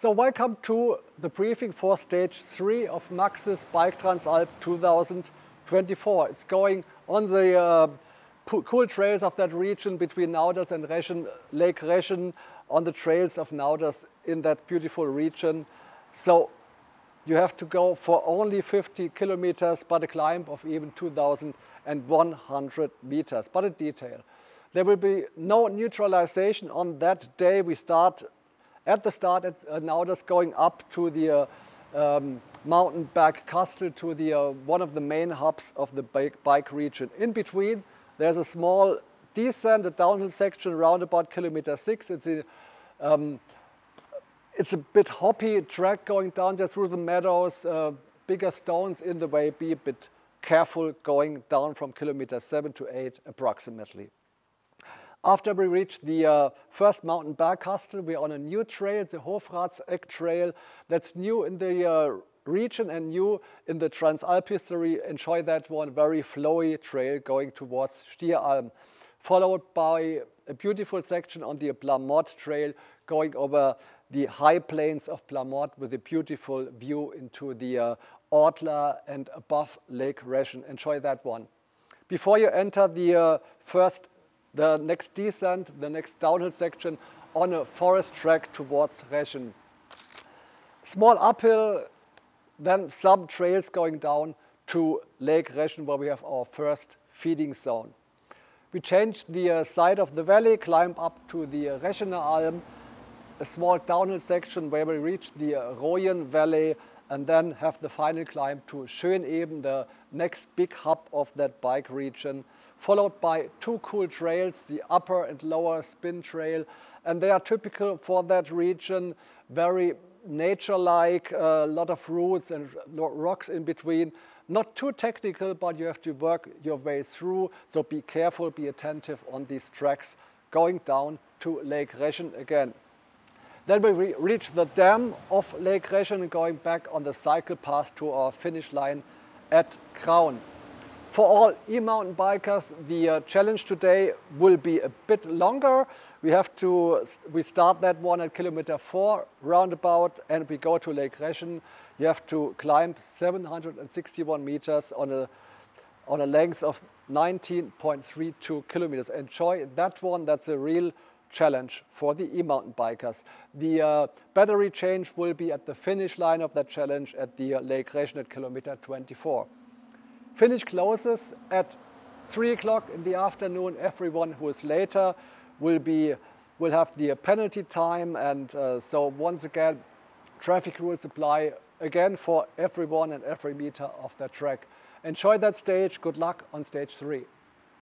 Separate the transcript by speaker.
Speaker 1: So welcome to the briefing for stage three of Maxxis Bike Transalp 2024. It's going on the uh, cool trails of that region between Nauders and Reschen, Lake Reschen, on the trails of Nauders in that beautiful region. So you have to go for only 50 kilometers, but a climb of even 2,100 meters. But a detail. There will be no neutralization on that day. We start at the start at uh, Nauders going up to the uh, um, mountain Bergkastel to the uh, one of the main hubs of the bike, bike region. In between, there's a small descent, a downhill section around about kilometer six. It's a, um, it's a bit hoppy track going down there through the meadows, uh, bigger stones in the way. Be a bit careful going down from kilometer seven to eight approximately. After we reach the uh, first mountain Bergkastel, we're on a new trail, the Hofratseck Trail, that's new in the uh, region and new in the Transalp history. Enjoy that one, very flowy trail going towards Stieralm, followed by a beautiful section on the Plamort Trail going over the high plains of Plamort with a beautiful view into the uh, Ortler and above Lake Reschen. Enjoy that one. Before you enter the uh, first the next descent, the next downhill section on a forest track towards Reschen. Small uphill, then some trails going down to Lake Reschen where we have our first feeding zone. We changed the uh, side of the valley, climb up to the uh, Alm, a small downhill section where we reach the uh, Rojen Valley and then have the final climb to Schöneben, the next big hub of that bike region, followed by two cool trails, the upper and lower spin trail, and they are typical for that region, very nature-like, a uh, lot of roots and rocks in between. Not too technical, but you have to work your way through, so be careful, be attentive on these tracks going down to Lake Reschen again. Then we reach the dam of Lake Reschen going back on the cycle path to our finish line at Graun. For all e-mountain bikers, the uh, challenge today will be a bit longer. We have to, we start that one at kilometer four roundabout and we go to Lake Reschen. You have to climb 761 meters on a, on a length of 19.32 kilometers. Enjoy that one, that's a real challenge for the e-mountain bikers. The uh, battery change will be at the finish line of that challenge at the uh, Lake Reschen at kilometer 24. Finish closes at 3 o'clock in the afternoon. Everyone who is later will, be, will have the penalty time and uh, so once again traffic rules apply again for everyone and every meter of that track. Enjoy that stage. Good luck on stage three.